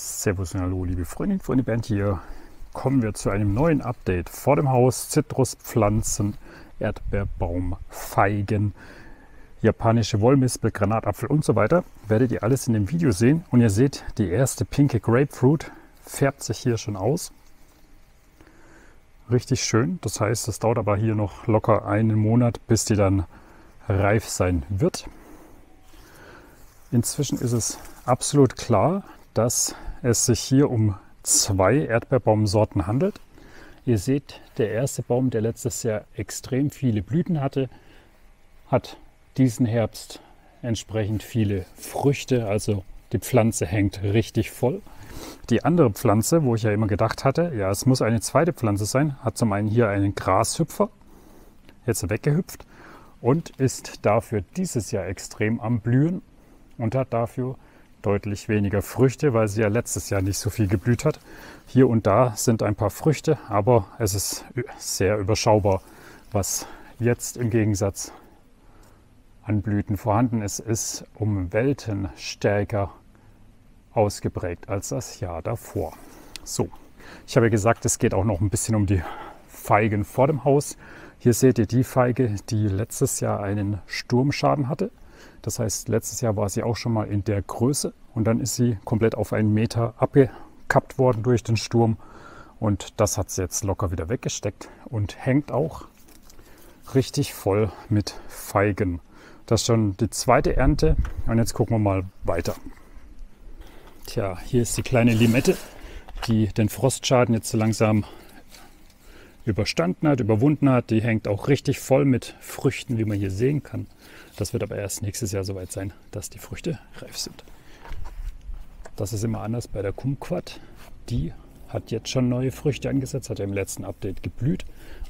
Servus und Hallo, liebe Freundinnen, Freunde Bernd hier. Kommen wir zu einem neuen Update vor dem Haus. Zitruspflanzen, Erdbeerbaum, Feigen, japanische Wollmispel, Granatapfel und so weiter. Werdet ihr alles in dem Video sehen. Und ihr seht, die erste pinke Grapefruit färbt sich hier schon aus. Richtig schön. Das heißt, es dauert aber hier noch locker einen Monat, bis die dann reif sein wird. Inzwischen ist es absolut klar, dass es sich hier um zwei Erdbeerbaumsorten handelt. Ihr seht, der erste Baum, der letztes Jahr extrem viele Blüten hatte, hat diesen Herbst entsprechend viele Früchte, also die Pflanze hängt richtig voll. Die andere Pflanze, wo ich ja immer gedacht hatte, ja, es muss eine zweite Pflanze sein, hat zum einen hier einen Grashüpfer, jetzt weggehüpft und ist dafür dieses Jahr extrem am Blühen und hat dafür deutlich weniger Früchte, weil sie ja letztes Jahr nicht so viel geblüht hat. Hier und da sind ein paar Früchte, aber es ist sehr überschaubar, was jetzt im Gegensatz an Blüten vorhanden ist, ist um Welten stärker ausgeprägt als das Jahr davor. So, ich habe gesagt, es geht auch noch ein bisschen um die Feigen vor dem Haus. Hier seht ihr die Feige, die letztes Jahr einen Sturmschaden hatte. Das heißt, letztes Jahr war sie auch schon mal in der Größe und dann ist sie komplett auf einen Meter abgekappt worden durch den Sturm. Und das hat sie jetzt locker wieder weggesteckt und hängt auch richtig voll mit Feigen. Das ist schon die zweite Ernte und jetzt gucken wir mal weiter. Tja, hier ist die kleine Limette, die den Frostschaden jetzt so langsam überstanden hat, überwunden hat. Die hängt auch richtig voll mit Früchten, wie man hier sehen kann. Das wird aber erst nächstes Jahr soweit sein, dass die Früchte reif sind. Das ist immer anders bei der Kumquat. Die hat jetzt schon neue Früchte angesetzt, hat ja im letzten Update geblüht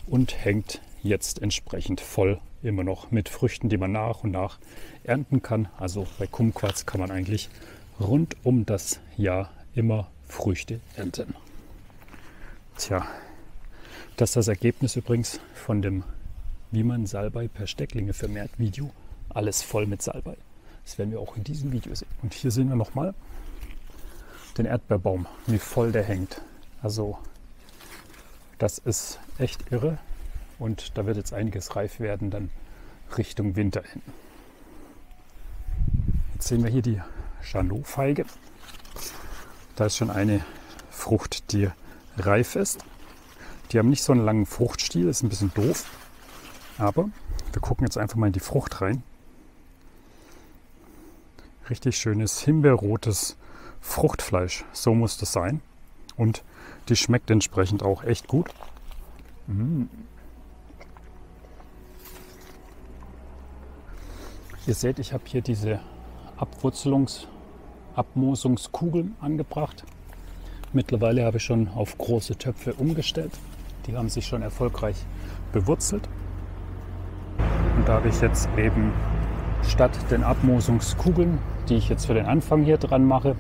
und hängt jetzt entsprechend voll immer noch mit Früchten, die man nach und nach ernten kann. Also bei Kumquats kann man eigentlich rund um das Jahr immer Früchte ernten. Tja, das ist das Ergebnis übrigens von dem Wie man Salbei per Stecklinge vermehrt Video. Alles voll mit Salbei. Das werden wir auch in diesem Video sehen. Und hier sehen wir nochmal den Erdbeerbaum, wie voll der hängt. Also das ist echt irre. Und da wird jetzt einiges reif werden, dann Richtung Winter hin. Jetzt sehen wir hier die Chanot-Feige. Da ist schon eine Frucht, die reif ist. Die haben nicht so einen langen Fruchtstiel, ist ein bisschen doof. Aber wir gucken jetzt einfach mal in die Frucht rein. Richtig schönes himbeerrotes Fruchtfleisch. So muss das sein. Und die schmeckt entsprechend auch echt gut. Mmh. Ihr seht, ich habe hier diese Abwurzelungs-, Abmoosungskugeln angebracht. Mittlerweile habe ich schon auf große Töpfe umgestellt. Die haben sich schon erfolgreich bewurzelt. Und da habe ich jetzt eben statt den Abmoosungskugeln, die ich jetzt für den Anfang hier dran mache,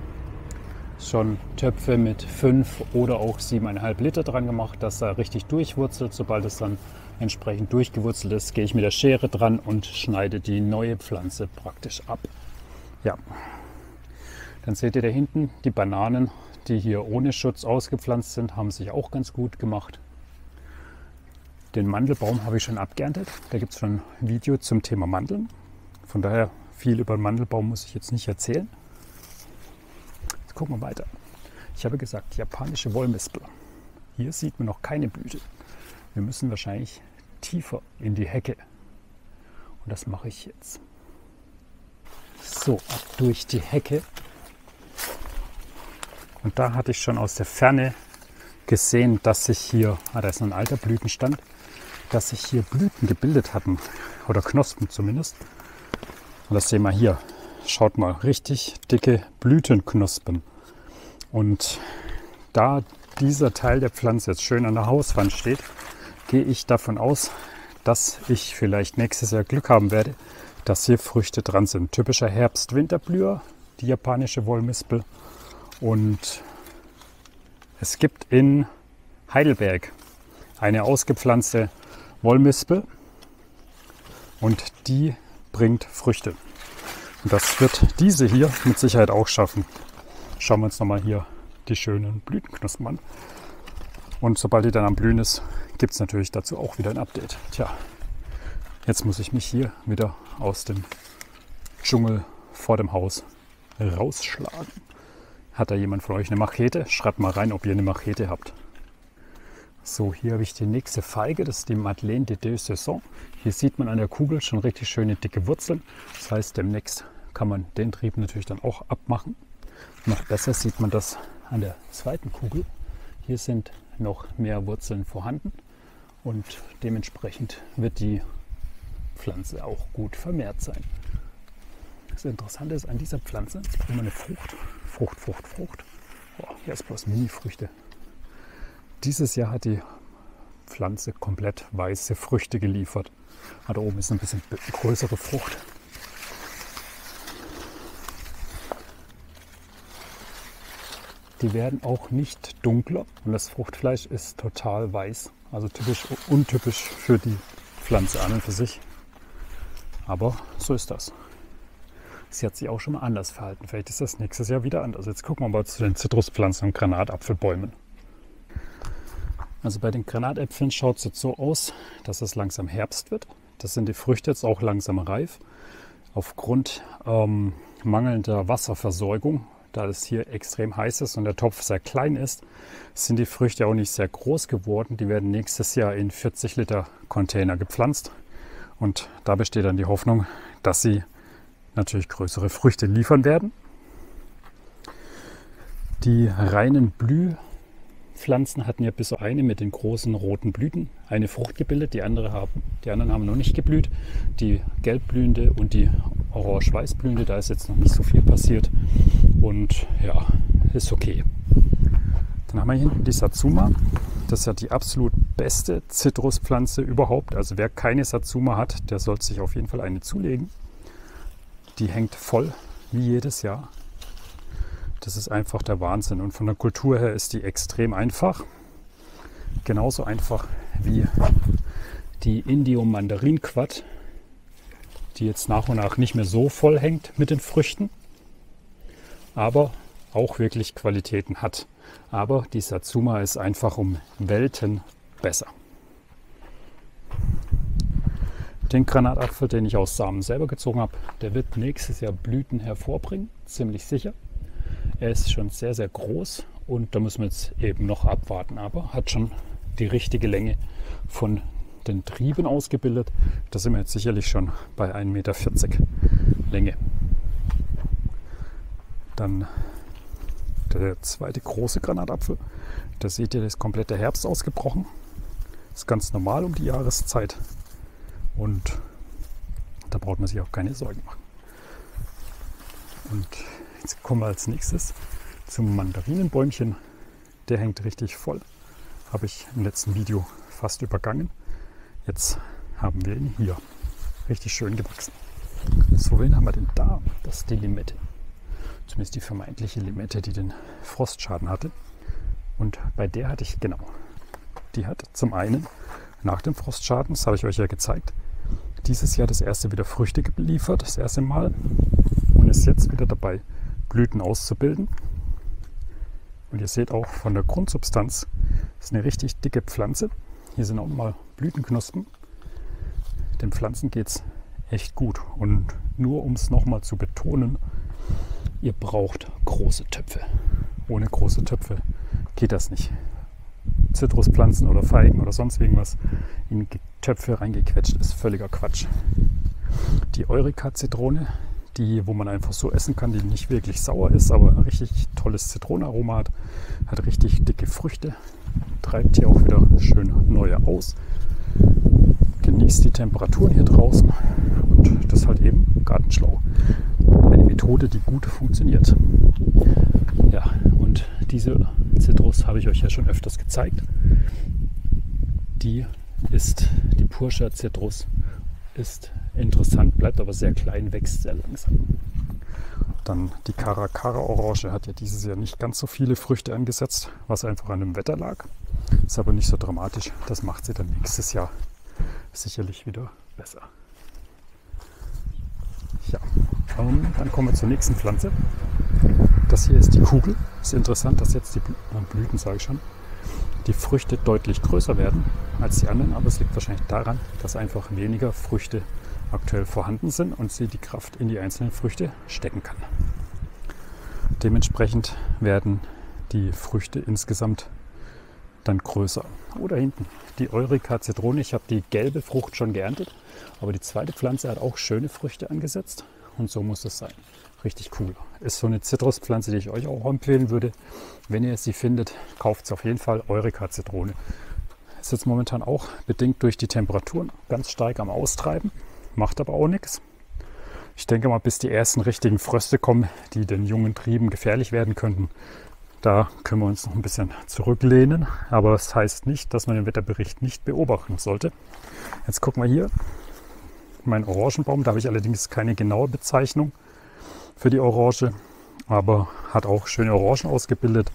schon Töpfe mit 5 oder auch 7,5 Liter dran gemacht, dass er richtig durchwurzelt. Sobald es dann entsprechend durchgewurzelt ist, gehe ich mit der Schere dran und schneide die neue Pflanze praktisch ab. Ja, dann seht ihr da hinten die Bananen, die hier ohne Schutz ausgepflanzt sind, haben sich auch ganz gut gemacht. Den Mandelbaum habe ich schon abgeerntet. Da gibt es schon ein Video zum Thema Mandeln. Von daher viel über den Mandelbaum muss ich jetzt nicht erzählen. Jetzt gucken wir weiter. Ich habe gesagt, japanische Wollmispel. Hier sieht man noch keine Blüte. Wir müssen wahrscheinlich tiefer in die Hecke. Und das mache ich jetzt. So, ab durch die Hecke. Und da hatte ich schon aus der Ferne gesehen, dass sich hier, ah, da ist noch ein alter Blütenstand, dass sich hier Blüten gebildet hatten. Oder Knospen zumindest. Und das sehen wir hier. Schaut mal, richtig dicke Blütenknospen. Und da dieser Teil der Pflanze jetzt schön an der Hauswand steht, gehe ich davon aus, dass ich vielleicht nächstes Jahr Glück haben werde, dass hier Früchte dran sind. Typischer Herbst-Winterblüher, die japanische Wollmispel. Und es gibt in Heidelberg eine ausgepflanzte Wollmispel und die bringt Früchte. Und das wird diese hier mit Sicherheit auch schaffen. Schauen wir uns nochmal hier die schönen Blütenknospen an. Und sobald die dann am Blühen ist, gibt es natürlich dazu auch wieder ein Update. Tja, jetzt muss ich mich hier wieder aus dem Dschungel vor dem Haus rausschlagen. Hat da jemand von euch eine Machete? Schreibt mal rein, ob ihr eine Machete habt. So, hier habe ich die nächste Feige, das ist die Madeleine de deux Saisons. Hier sieht man an der Kugel schon richtig schöne dicke Wurzeln. Das heißt, demnächst kann man den Trieb natürlich dann auch abmachen. Noch besser sieht man das an der zweiten Kugel. Hier sind noch mehr Wurzeln vorhanden und dementsprechend wird die Pflanze auch gut vermehrt sein. Das Interessante ist an dieser Pflanze, jetzt brauchen wir eine Frucht. Frucht, Frucht, Frucht. Oh, hier ist bloß Mini-Früchte. Dieses Jahr hat die Pflanze komplett weiße Früchte geliefert. Ah, da oben ist ein bisschen größere Frucht. Die werden auch nicht dunkler und das Fruchtfleisch ist total weiß. Also typisch untypisch für die Pflanze an und für sich. Aber so ist das. Sie hat sich auch schon mal anders verhalten. Vielleicht ist das nächstes Jahr wieder anders. Jetzt gucken wir mal zu den Zitruspflanzen und Granatapfelbäumen. Also bei den Granatäpfeln schaut es jetzt so aus, dass es langsam Herbst wird. Das sind die Früchte jetzt auch langsam reif. Aufgrund ähm, mangelnder Wasserversorgung, da es hier extrem heiß ist und der Topf sehr klein ist, sind die Früchte auch nicht sehr groß geworden. Die werden nächstes Jahr in 40 Liter Container gepflanzt. Und da besteht dann die Hoffnung, dass sie natürlich größere Früchte liefern werden. Die reinen Blüh Pflanzen hatten ja bis eine mit den großen roten Blüten eine Frucht gebildet, die, andere haben, die anderen haben noch nicht geblüht. Die gelbblühende und die orange-weiß-blühende, da ist jetzt noch nicht so viel passiert. Und ja, ist okay. Dann haben wir hier hinten die Satsuma. Das ist ja die absolut beste Zitruspflanze überhaupt. Also wer keine Satsuma hat, der sollte sich auf jeden Fall eine zulegen. Die hängt voll, wie jedes Jahr. Das ist einfach der Wahnsinn. Und von der Kultur her ist die extrem einfach. Genauso einfach wie die Indio-Mandarin-Quad, die jetzt nach und nach nicht mehr so voll hängt mit den Früchten, aber auch wirklich Qualitäten hat. Aber die Satsuma ist einfach um Welten besser. Den Granatapfel, den ich aus Samen selber gezogen habe, der wird nächstes Jahr Blüten hervorbringen, ziemlich sicher. Er ist schon sehr, sehr groß und da müssen wir jetzt eben noch abwarten, aber hat schon die richtige Länge von den Trieben ausgebildet. Da sind wir jetzt sicherlich schon bei 1,40 Meter Länge. Dann der zweite große Granatapfel. Da seht ihr, das komplette Herbst ausgebrochen. Ist ganz normal um die Jahreszeit. Und da braucht man sich auch keine Sorgen machen. Und Jetzt kommen wir als nächstes zum Mandarinenbäumchen. Der hängt richtig voll. Habe ich im letzten Video fast übergangen. Jetzt haben wir ihn hier. Richtig schön gewachsen. So, wen haben wir denn da? Das ist die Limette. Zumindest die vermeintliche Limette, die den Frostschaden hatte. Und bei der hatte ich, genau, die hat zum einen nach dem Frostschaden, das habe ich euch ja gezeigt, dieses Jahr das erste wieder Früchte geliefert, das erste Mal. Und ist jetzt wieder dabei, Blüten auszubilden. Und ihr seht auch von der Grundsubstanz, ist eine richtig dicke Pflanze. Hier sind auch mal Blütenknospen. Den Pflanzen geht es echt gut. Und nur um es nochmal zu betonen, ihr braucht große Töpfe. Ohne große Töpfe geht das nicht. Zitruspflanzen oder Feigen oder sonst irgendwas in Töpfe reingequetscht ist völliger Quatsch. Die Eureka-Zitrone die, wo man einfach so essen kann, die nicht wirklich sauer ist, aber ein richtig tolles Zitronenaroma hat, hat richtig dicke Früchte, treibt hier auch wieder schön neue aus, genießt die Temperaturen hier draußen und das halt eben gartenschlau. Eine Methode, die gut funktioniert. Ja, und diese Zitrus habe ich euch ja schon öfters gezeigt. Die ist die Purscher Zitrus ist interessant, bleibt aber sehr klein, wächst sehr langsam. Dann die Caracara Orange hat ja dieses Jahr nicht ganz so viele Früchte angesetzt, was einfach an dem Wetter lag. Ist aber nicht so dramatisch. Das macht sie dann nächstes Jahr sicherlich wieder besser. Ja, um, dann kommen wir zur nächsten Pflanze. Das hier ist die Kugel. Ist interessant, dass jetzt die Blüten, sage ich schon, die Früchte deutlich größer werden als die anderen, aber es liegt wahrscheinlich daran, dass einfach weniger Früchte aktuell vorhanden sind und sie die Kraft in die einzelnen Früchte stecken kann. Dementsprechend werden die Früchte insgesamt dann größer. Oder hinten die Eureka Zitrone. Ich habe die gelbe Frucht schon geerntet, aber die zweite Pflanze hat auch schöne Früchte angesetzt und so muss es sein. Richtig cool. Ist so eine Zitruspflanze, die ich euch auch empfehlen würde. Wenn ihr sie findet, kauft es auf jeden Fall Eureka Zitrone. Ist jetzt momentan auch bedingt durch die Temperaturen ganz stark am Austreiben, macht aber auch nichts. Ich denke mal, bis die ersten richtigen Fröste kommen, die den jungen Trieben gefährlich werden könnten, da können wir uns noch ein bisschen zurücklehnen. Aber es das heißt nicht, dass man den Wetterbericht nicht beobachten sollte. Jetzt gucken wir hier. Mein Orangenbaum, da habe ich allerdings keine genaue Bezeichnung für die Orange, aber hat auch schöne Orangen ausgebildet,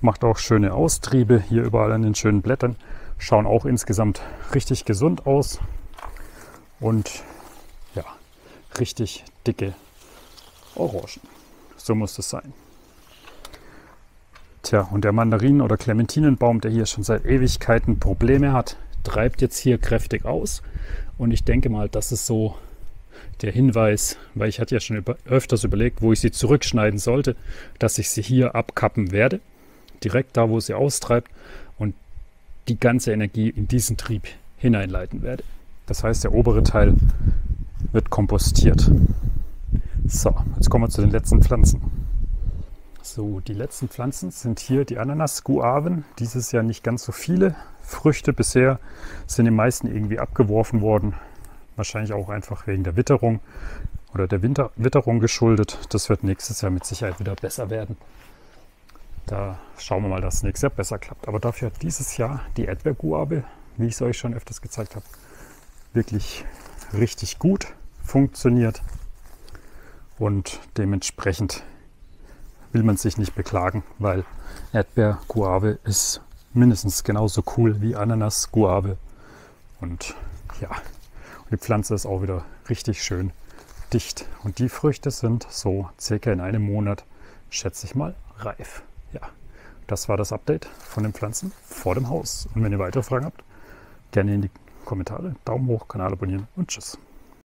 macht auch schöne Austriebe hier überall an den schönen Blättern, schauen auch insgesamt richtig gesund aus und ja, richtig dicke Orangen. So muss das sein. Tja, und der Mandarinen- oder Clementinenbaum, der hier schon seit Ewigkeiten Probleme hat, treibt jetzt hier kräftig aus. Und ich denke mal, das ist so der Hinweis, weil ich hatte ja schon über, öfters überlegt, wo ich sie zurückschneiden sollte, dass ich sie hier abkappen werde, direkt da, wo sie austreibt und die ganze Energie in diesen Trieb hineinleiten werde. Das heißt, der obere Teil wird kompostiert. So, jetzt kommen wir zu den letzten Pflanzen. So, die letzten Pflanzen sind hier die Ananas-Guaven. Dieses Jahr nicht ganz so viele Früchte bisher, sind die meisten irgendwie abgeworfen worden. Wahrscheinlich auch einfach wegen der Witterung oder der Winter Witterung geschuldet. Das wird nächstes Jahr mit Sicherheit wieder besser werden. Da schauen wir mal, dass es nächstes Jahr besser klappt. Aber dafür hat dieses Jahr die Erdbeerguave, wie ich es euch schon öfters gezeigt habe, wirklich richtig gut funktioniert. Und dementsprechend will man sich nicht beklagen, weil Erdbeer-Guave ist mindestens genauso cool wie Ananas-Guave. Und ja, die Pflanze ist auch wieder richtig schön dicht. Und die Früchte sind so circa in einem Monat, schätze ich mal, reif. Ja, das war das Update von den Pflanzen vor dem Haus. Und wenn ihr weitere Fragen habt, gerne in die Kommentare, Daumen hoch, Kanal abonnieren und tschüss.